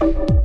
Bye.